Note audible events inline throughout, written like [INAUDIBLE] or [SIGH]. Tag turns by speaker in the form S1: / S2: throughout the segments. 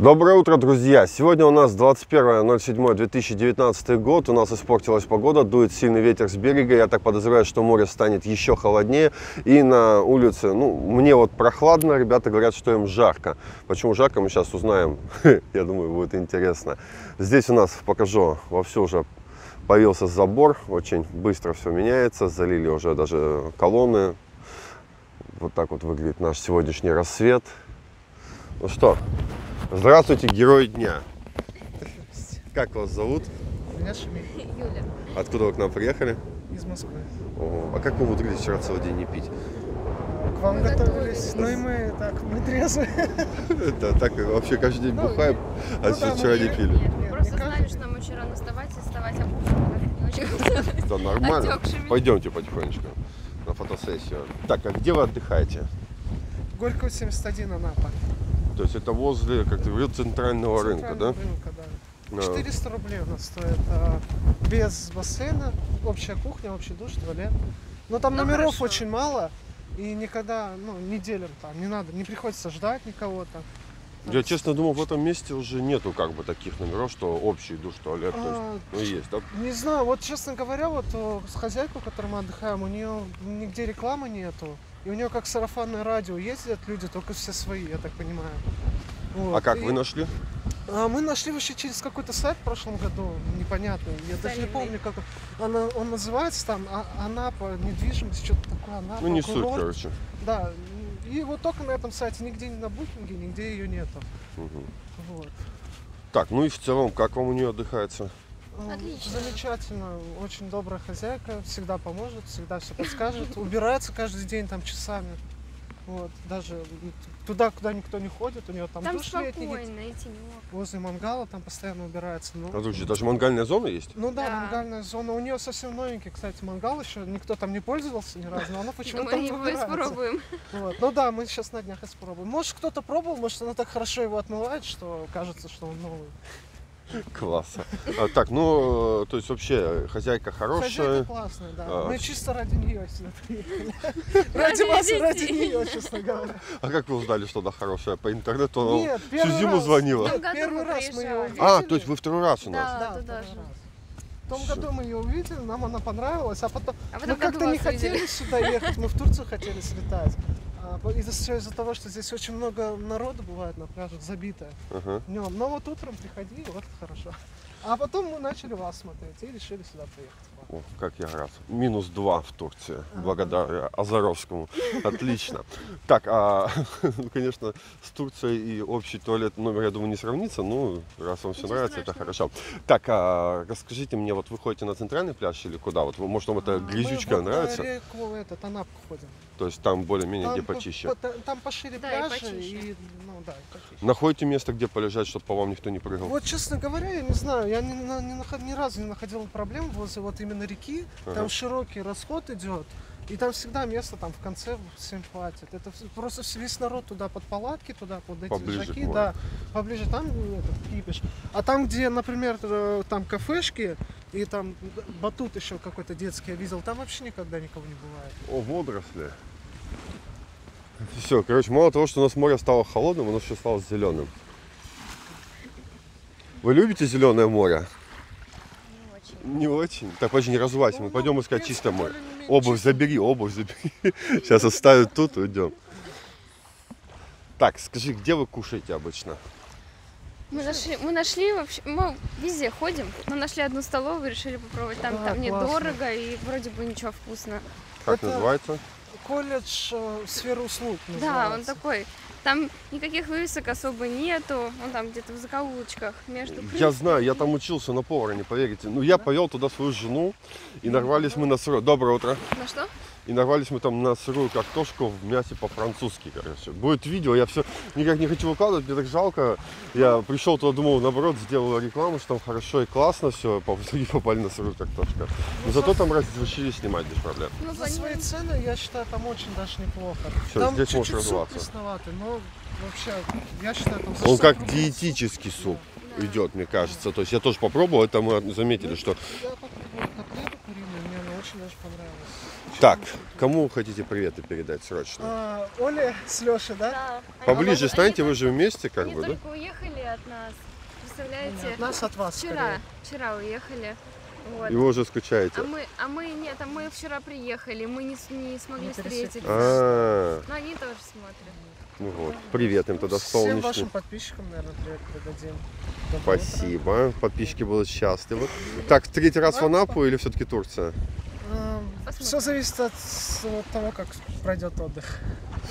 S1: Доброе утро, друзья! Сегодня у нас 21.07.2019 год. У нас испортилась погода, дует сильный ветер с берега. Я так подозреваю, что море станет еще холоднее. И на улице, ну, мне вот прохладно, ребята говорят, что им жарко. Почему жарко, мы сейчас узнаем. [LAUGHS] Я думаю, будет интересно. Здесь у нас, покажу, вовсю уже появился забор. Очень быстро все меняется. Залили уже даже колонны. Вот так вот выглядит наш сегодняшний рассвет. Ну что, Здравствуйте, герой дня. Как вас зовут?
S2: Меня Шамиль
S3: Юля.
S1: Откуда вы к нам приехали?
S2: из Москвы.
S1: О, а как вы умудрились вчера целый день не пить?
S2: К вам
S3: Мы
S2: готовились.
S3: готовились.
S2: Ну и мы так, мы трезвые.
S1: Это так вообще каждый день
S3: Ну,
S1: бухаем, а
S2: ну да,
S1: вчера
S2: ну,
S1: не пили.
S3: Просто знали, что нам очень рано вставать и вставать очень хотелось.
S1: Это нормально. Пойдемте потихонечку на фотосессию. Так, а где вы отдыхаете?
S2: Горького 71 Анапа.
S1: То есть это возле, как ты говорил, центрального рынка, да?
S2: Центрального рынка, да.
S1: Да.
S2: 400 рублей у нас стоит. а, без бассейна, общая кухня, общий душ, туалет. Но там
S3: Ну,
S2: номеров
S3: хорошо.
S2: очень мало. И никогда, ну, не делим там, не надо, не приходится ждать никого там.
S1: Я честно думал, в этом месте уже нету как бы таких номеров, что общий душ, туалет. То есть,
S2: А,
S1: ну есть, да?
S2: Не знаю, вот честно говоря, вот с хозяйкой, у которой мы отдыхаем, у нее нигде рекламы нету. И у нее как сарафанное радио ездят люди, только все свои, я так понимаю. Вот.
S1: А как
S2: И,
S1: вы нашли?
S2: а, мы нашли вообще через какой-то сайт в прошлом году, непонятный. Я даже не помню, как он, она- он называется там, а, Анапа, недвижимость, что-то такое, Анапа,
S1: Ну не суть,
S2: курорт.
S1: короче.
S2: Да, и вот только на этом сайте, нигде не на букинге, нигде ее нету.
S1: Мгм.
S2: Вот.
S1: Так, ну и в целом, как вам у нее отдыхается?
S2: А,
S3: Отлично.
S2: Замечательно, очень добрая хозяйка, всегда поможет, всегда все подскажет. Убирается каждый день там часами. Вот, даже туда, куда никто не ходит, у нее там,
S3: Там
S2: душ летний,
S3: спокойно, и тенек.
S2: возле мангала там постоянно убирается. Ну,
S1: А слушайте, даже мангальная зона есть?
S2: ну да,
S3: Да.
S2: мангальная зона. У нее совсем новенький, кстати, мангал еще. Никто там не пользовался ни разу, но она почему-то
S3: Мы
S2: там
S3: его
S2: убирается.
S3: испробуем.
S2: Вот. Ну да, мы сейчас на днях испробуем. Может, кто-то пробовал, может, она так хорошо его отмывает, что кажется, что он новый. [LAUGHS]
S1: Класс. А, так, ну, то есть вообще хозяйка хорошая.
S2: Хозяйка классная, да.
S1: А,
S2: Мы чисто ради нее сюда приехали. [LAUGHS] Ради вас и ради нее, честно говоря.
S1: А как вы узнали, что она хорошая? По интернету она
S2: Нет,
S1: всю зиму
S2: раз.
S1: звонила.
S3: В том году
S2: Первый
S3: мы
S2: раз мы ее
S3: приезжали.
S2: увидели.
S1: А, то есть вы второй раз у нас?
S3: Да,
S2: Да, второй раз. В том
S1: Всё.
S2: году мы ее увидели, нам она понравилась, а потом
S3: А в
S2: мы как-то не
S3: вас
S2: хотели сюда ехать, мы в Турцию хотели слетать. А, Из-за из-за того, что здесь очень много народу бывает на пляжах, забитое
S1: Ага.
S2: днем. Но вот утром приходи, вот хорошо. А потом мы начали вас смотреть и решили сюда приехать.
S1: О, как я рад. Минус два в Турции,
S2: Ага.
S1: благодаря Азаровскому. Отлично. Так, а, [LAUGHS] ну, конечно, с Турцией и общий туалет номер, я думаю, не сравнится. Ну, раз вам все
S3: Ничего
S1: нравится, это
S3: страшного.
S1: хорошо. Так, а расскажите мне, вот вы ходите на центральный пляж или куда? Вот, может, вам эта
S2: А,
S1: грязючка
S2: мы вот
S1: нравится?
S2: На реку этот, Анапку ходим.
S1: То есть там более-менее где
S2: по-
S1: почище.
S2: по- та- там пошире
S3: Да, и
S2: пляжи
S3: почище.
S2: и, ну да, и почище.
S1: Находите место, где полежать, чтобы по вам никто не прыгал?
S2: Вот, честно говоря, я не знаю, я ни, на- ни ни разу не находил проблем возле вот именно реки.
S1: Ага.
S2: Там широкий расход идет. И там всегда место там в конце всем хватит. Это просто весь народ туда под палатки, туда под эти
S1: Поближе
S2: лежаки, да, поближе там ну, этот кипиш. А там, где, например, э, там кафешки и там батут еще какой-то детский я видел, там вообще никогда никого не бывает.
S1: О, водоросли. Все, короче, мало того, что у нас море стало холодным, оно еще стало зеленым. Вы любите зеленое море?
S3: Не очень.
S1: Очень. Так, подожди, не разувайся, мы пойдем искать море.
S2: более-менее
S1: Обувь
S2: чисто.
S1: забери, обувь забери. [LAUGHS] Сейчас оставят тут, уйдем. Так, скажи, где вы кушаете обычно?
S3: Мы нашли, мы нашли вообще, мы везде ходим, но нашли одну столовую, решили попробовать. Там,
S2: Да,
S3: там
S2: классно.
S3: недорого и вроде бы ничего вкусно.
S1: Как
S2: Это-
S1: называется?
S2: Колледж э, сферы услуг
S3: Да, он
S2: называется.
S3: такой. Там никаких вывесок особо нету. Он там где-то в закоулочках между
S1: Я
S3: крышами.
S1: знаю, я там учился на повара, не поверите. Ну, я повел туда свою жену, и нарвались мы на сырое. Доброе утро.
S3: На что?
S1: И нарвались мы там на сырую картошку в мясе по-французски, короче. Будет видео, я все никак не хочу выкладывать, мне так жалко. Я пришел туда, думал, наоборот, сделал рекламу, что там хорошо и классно все, по [LAUGHS] итоге попали на сырую картошку. Но зато там разрешили снимать без проблем.
S3: Мы
S2: За свои цены, я считаю, там очень даже неплохо.
S1: Всё,
S2: там
S1: здесь
S2: чуть-чуть
S1: можешь
S2: суп
S1: развиваться.
S2: пресноватый, но вообще, я считаю, там
S1: Он
S2: 60
S1: как диетический суп
S3: Да.
S1: идет, мне кажется. То есть я тоже попробовал, это мы заметили,
S2: Ну,
S1: что...
S2: Я попробовал котлету куриную, мне она очень даже понравилась.
S1: Так, кому хотите приветы передать срочно?
S2: А, Оля с Лешей, да?
S3: Да.
S1: Поближе
S3: Они-
S1: станьте,
S3: они
S1: вы же вместе, как
S3: Они
S1: бы, да?
S3: только уехали, от нас. Представляете?
S2: Не от нас, от вас.
S3: Вчера,
S2: скорее.
S3: вчера уехали. Вот.
S1: И вы уже скучаете.
S3: А мы, а мы, нет, а мы вчера приехали, мы не, не смогли
S2: Не
S3: встретиться.
S1: А,
S3: Но они тоже смотрят.
S1: ну вот. Привет им тогда
S2: Всем
S1: солнечный.
S2: вашим подписчикам, наверное, привет передадим.
S1: Спасибо. Подписчики будут счастливы. Так, в третий раз в Анапу или все-таки Турция?
S3: Посмотрим.
S2: Все зависит от, того, как пройдет отдых.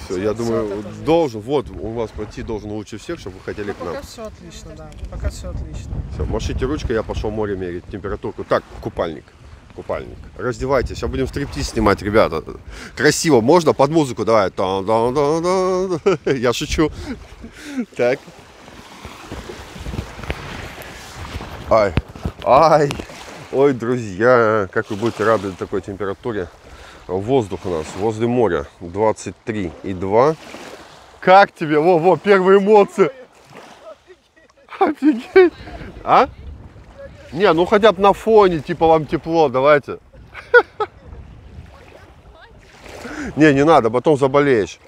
S1: Все,
S2: Всё-
S1: я думаю, должен, вот у вас пойти должен лучше всех, чтобы вы хотели
S2: Ну,
S1: к нам.
S2: пока все отлично, да. Пока все отлично.
S1: Все, машите ручкой, я пошел море мерить температуру. Так, купальник. Купальник. Раздевайтесь, сейчас будем стриптиз снимать, ребята. Красиво, можно под музыку, давай. Та-да-да-да. Я шучу. Так. Ай, ай. Ой, друзья, как вы будете рады такой температуре. Воздух у нас возле моря 23,2. Как тебе? Во, во, первые эмоции. Офигеть. А? Не, ну хотя бы на фоне, типа вам тепло, давайте. Не, не надо, потом заболеешь.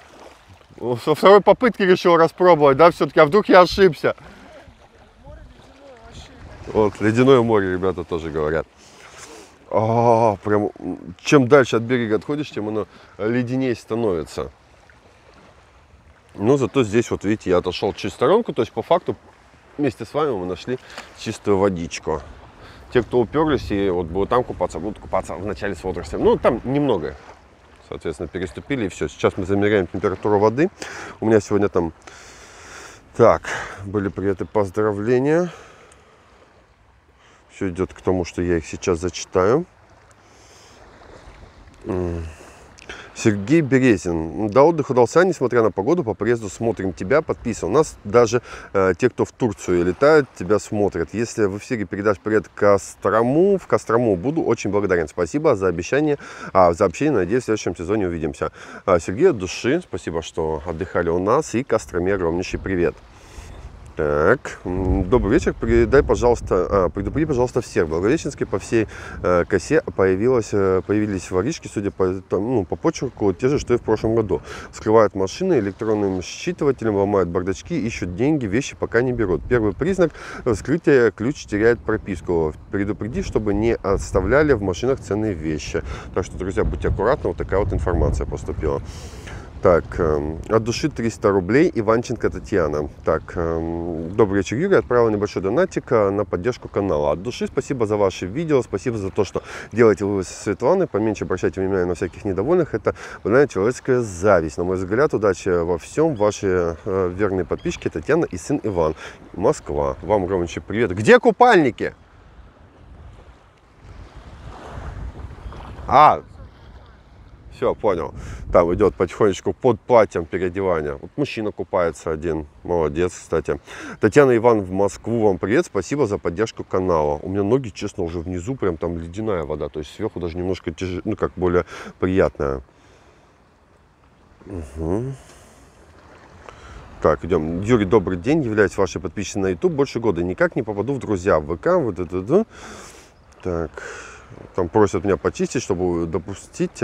S1: Со второй попытки решил распробовать, да, все-таки, а вдруг я ошибся? Вот, ледяное море, ребята тоже говорят. А, прям, чем дальше от берега отходишь, тем оно леденее становится. Ну, зато здесь, вот видите, я отошел в сторонку, то есть по факту вместе с вами мы нашли чистую водичку. Те, кто уперлись и вот будут там купаться, будут купаться в начале с водорослями. Ну, там немного, соответственно, переступили и все. Сейчас мы замеряем температуру воды. У меня сегодня там, так, были приняты поздравления. Все идет к тому, что я их сейчас зачитаю. Сергей Березин. До отдыха удался, несмотря на погоду, по приезду смотрим тебя, подписан. У нас даже э, те, кто в Турцию летают, тебя смотрят. Если в эфире передашь привет Кострому, в Кострому буду очень благодарен. Спасибо за обещание, а, за общение. Надеюсь, в следующем сезоне увидимся. А, Сергей от души, спасибо, что отдыхали у нас. И Костроме огромнейший привет. Так, добрый вечер. Передай, пожалуйста, а, предупреди, пожалуйста, всех. В по всей э, косе появилось, э, появились воришки, судя по, там, ну, по почерку, те же, что и в прошлом году. Скрывают машины электронным считывателем, ломают бардачки, ищут деньги, вещи пока не берут. Первый признак вскрытия – ключ теряет прописку. Предупреди, чтобы не оставляли в машинах ценные вещи. Так что, друзья, будьте аккуратны, вот такая вот информация поступила. Так, эм, от души 300 рублей. Иванченко Татьяна. Так, эм, добрый вечер, Юрий. Отправил небольшой донатик э, на поддержку канала. От души спасибо за ваши видео, спасибо за то, что делаете вы со Светланой. Поменьше обращайте внимание на всяких недовольных. Это, банальная человеческая зависть. На мой взгляд, удачи во всем. Ваши э, верные подписчики Татьяна и сын Иван. Москва. Вам огромнейший привет. Где купальники? А, все, понял. Там идет потихонечку под платьем переодевание. Вот мужчина купается один. Молодец, кстати. Татьяна Иван в Москву. Вам привет. Спасибо за поддержку канала. У меня ноги, честно, уже внизу прям там ледяная вода. То есть сверху даже немножко тяжелее, ну как более приятная. Мгм. Так, идем. Юрий, добрый день. Являюсь вашей подписчицей на YouTube больше года. Никак не попаду в друзья в ВК. Вот это, да. Так, там просят меня почистить, чтобы допустить.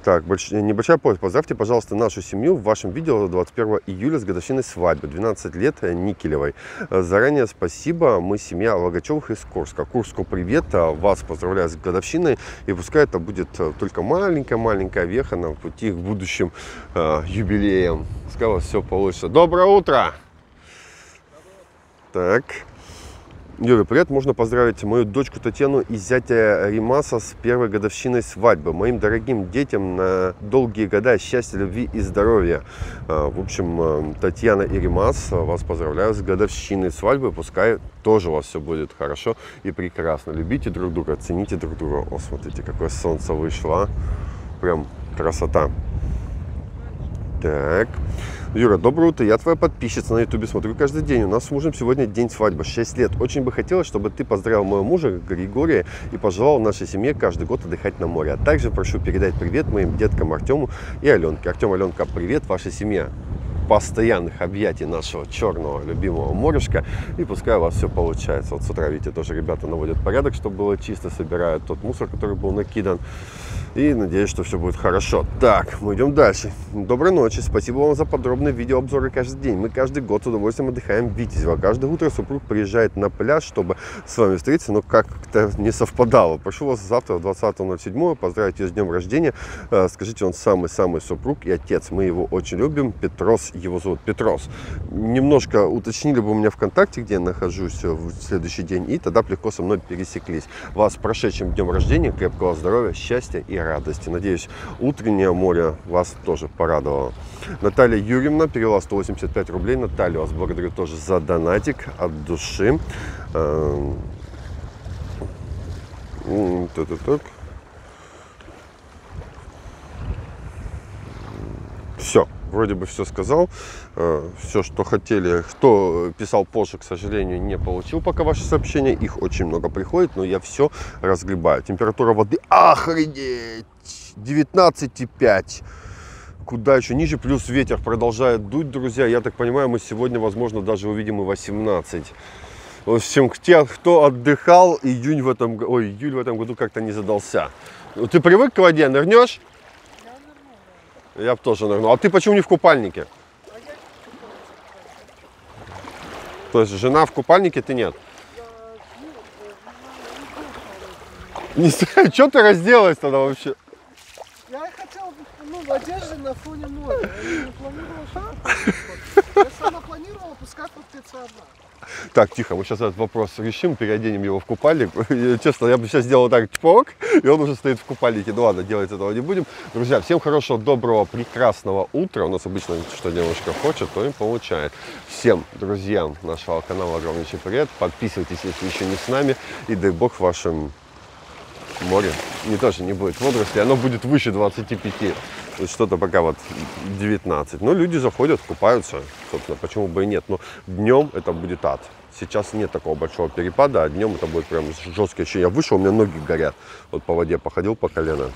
S1: Э, Так, больш- небольшая просьба. Поздравьте, пожалуйста, нашу семью в вашем видео 21 июля с годовщиной свадьбы, 12 лет э, Никелевой. Э, Заранее спасибо, мы семья Логачевых из Курска. Курску привет, а вас поздравляю с годовщиной, и пускай это будет э, только маленькая-маленькая веха на пути к будущим э, юбилеям. Пускай у вас все получится. Доброе утро! Так. Юрий, привет. Можно поздравить мою дочку Татьяну и зятя Римаса с первой годовщиной свадьбы. Моим дорогим детям на долгие года счастья, любви и здоровья. А, В общем, э, Татьяна и Римас, э, вас поздравляю с годовщиной свадьбы. Пускай тоже у вас все будет хорошо и прекрасно. Любите друг друга, цените друг друга. О, смотрите, какое солнце вышло. а. Прям красота. Так. Юра, доброе утро. Я твоя подписчица на ютубе, смотрю каждый день. У нас с мужем сегодня день свадьбы, 6 лет. Очень бы хотелось, чтобы ты поздравил моего мужа Григория и пожелал нашей семье каждый год отдыхать на море. А также прошу передать привет моим деткам Артему и Аленке. Артем, Аленка, привет, ваша семья. Постоянных объятий нашего черного любимого морюшка. И пускай у вас все получается. Вот с утра, видите, тоже ребята наводят порядок, чтобы было чисто, собирают тот мусор, который был накидан. И надеюсь, что все будет хорошо. Так, мы идем дальше. Доброй ночи. Спасибо вам за подробные видеообзоры каждый день. Мы каждый год с удовольствием отдыхаем в Витязево. Каждое утро супруг приезжает на пляж, чтобы с вами встретиться, но как-то не совпадало. Прошу вас завтра в 20.07 поздравить ее с днем рождения. Э, Скажите, он самый-самый супруг и отец. Мы его очень любим. Петрос его зовут. Петрос. Немножко уточнили бы у меня ВКонтакте, где я нахожусь э, в следующий день, и тогда легко со мной пересеклись. Вас с прошедшим днем рождения, крепкого здоровья, счастья и радости. Надеюсь, утреннее море вас тоже порадовало. Наталья Юрьевна перевела 185 рублей. Наталья, вас благодарю тоже за донатик от души. Эм, м, так-так-так. Все, вроде бы все сказал. Все, что хотели. Кто писал позже, к сожалению, не получил пока ваши сообщения. Их очень много приходит, но я все разгребаю. Температура воды, охренеть, 19,5. Куда еще ниже, плюс ветер продолжает дуть, друзья. Я так понимаю, мы сегодня, возможно, даже увидим и 18. В общем, те, кто отдыхал, июнь в этом, ой, июль в этом году как-то не задался. Ты привык к воде, нырнешь? Я бы тоже нырнул. А ты почему не в купальнике? То есть жена в купальнике, ты нет? Не знаю, что ты разделалась тогда вообще?
S2: Я хотел, ну, в одежде на фоне моря. Я не планировал, что. Если она планировала, пускай купится одна.
S1: Так, тихо, мы сейчас этот вопрос решим, переоденем его в купальник. [LAUGHS] Честно, я бы сейчас сделал так, чпок, и он уже стоит в купальнике. Ну ладно, делать этого не будем. Друзья, всем хорошего, доброго, прекрасного утра. У нас обычно, что девушка хочет, то и получает. Всем друзьям нашего канала огромнейший привет. Подписывайтесь, если еще не с нами. И дай бог в вашем море не тоже не будет водорослей, оно будет выше 25. Что-то пока вот 19. Но люди заходят, купаются, собственно, почему бы и нет. Но днем это будет ад. Сейчас нет такого большого перепада, а днем это будет прям жесткое ощущение. Я вышел, у меня ноги горят. Вот по воде походил по колено.